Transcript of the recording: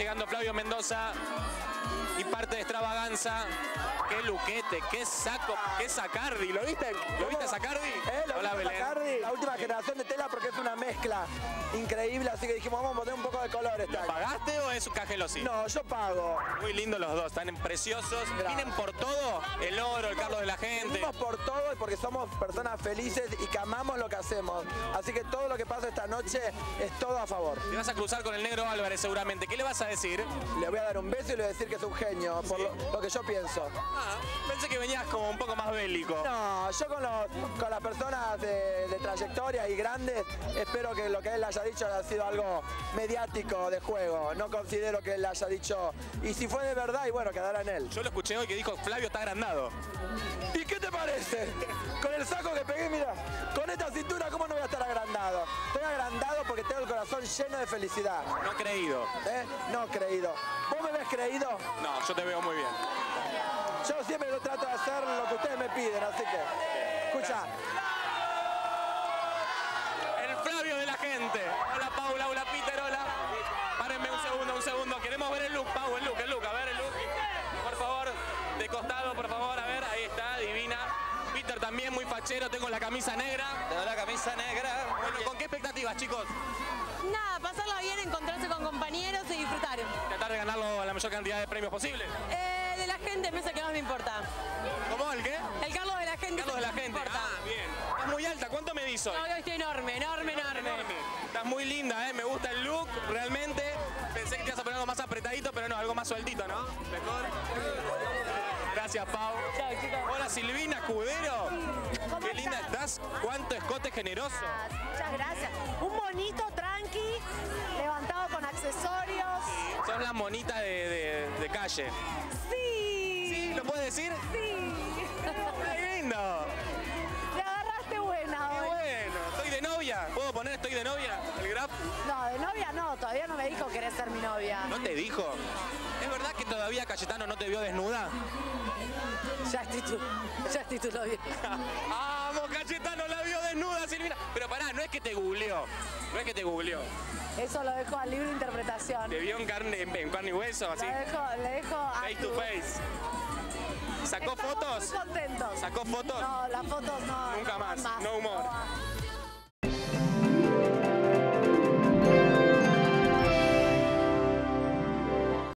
llegando Flavio Mendoza y parte de extravaganza. Qué luquete, qué saco, qué sacardi. ¿Lo viste? ¿Lo viste Sacardi? ¿Eh? ¿Lo Hola Belén. La última generación de tela porque es una mezcla increíble, así que dijimos vamos a poner un poco de color esta. ¿Pagaste o es un cajelosi? No, yo pago. Muy lindos los dos, están preciosos. Vienen por todo, el la gente. Venimos por todo y porque somos personas felices y que amamos lo que hacemos. Así que todo lo que pasa esta noche es todo a favor. Te vas a cruzar con el negro Álvarez seguramente. ¿Qué le vas a decir? Le voy a dar un beso y le voy a decir que es un genio, por lo, lo que yo pienso. Ah, pensé que venías como un poco más bélico. No, yo con, los, con las personas de, de trayectoria y grandes, espero que lo que él haya dicho haya sido algo mediático de juego. No considero que él haya dicho, y si fue de verdad, y bueno, quedará en él. Yo lo escuché hoy que dijo Flavio está agrandado. ¿Y qué te parece? Con el saco que pegué, mira, con esta cintura, ¿cómo no voy a estar agrandado? Estoy agrandado porque tengo el corazón lleno de felicidad. No creído. ¿Eh? No creído. ¿Vos me ves creído? No, yo te veo muy bien. Yo siempre lo trato de hacer lo que ustedes me piden, así que. Escucha, El Flavio de la gente. Hola Paula, hola Peter, hola. Párenme un segundo, un segundo. Queremos ver el look, Pau, el look, el look. A ver el look. Por favor, de costado, por favor. A ver, ahí está, divina. Peter también, muy fachero. Tengo la camisa negra. Tengo la camisa negra. Bueno, ¿con qué expectativas, chicos? Nada, pasarla bien, encontrarse con compañeros y disfrutar. Tratar de ganarlo la mayor cantidad de premios posible. Eh, de la gente me es el que más me importa. ¿Cómo? ¿El qué? El Carlos de la gente. Carlos de la gente. me importa. Ah, bien. Estás muy alta. ¿Cuánto me hizo? No, yo estoy enorme, enorme, enorme. Estás muy linda, ¿eh? Me gusta el look, realmente. Pensé que te ibas a poner algo más apretadito, pero no, algo más sueltito, ¿no? Mejor. Gracias, Pau. Chao, chicos. Hola, Silvina Escudero. ¿Cómo Qué linda estás? estás. Cuánto escote generoso. Muchas gracias. Un bonito, tranqui, levantado con accesorios. Sos la monita de, de- de calle. Sí. ¿Sí? ¿Lo puedes decir? Sí. ¡Qué lindo! Te agarraste buena ¡Qué hoy. bueno! ¿Estoy de novia? ¿Puedo poner estoy de novia? ¿El? No, de novia no, todavía no me dijo que querés ser mi novia. ¿No te dijo? ¿Es verdad que todavía Cayetano no te vio desnuda? Ya estoy tu, ya estoy tu novia. ¡Vamos, Cayetano la vio desnuda, Silvina! Pero pará, no es que te googleó. No es que te googleó. Eso lo dejo al libre interpretación. Te vio en carne, en, en carne y hueso, así. Lo dejo, le dejo a Face to face. ¿Sacó Estamos fotos? Muy contentos. ¿Sacó fotos? No, las fotos no. Nunca no más, no humor.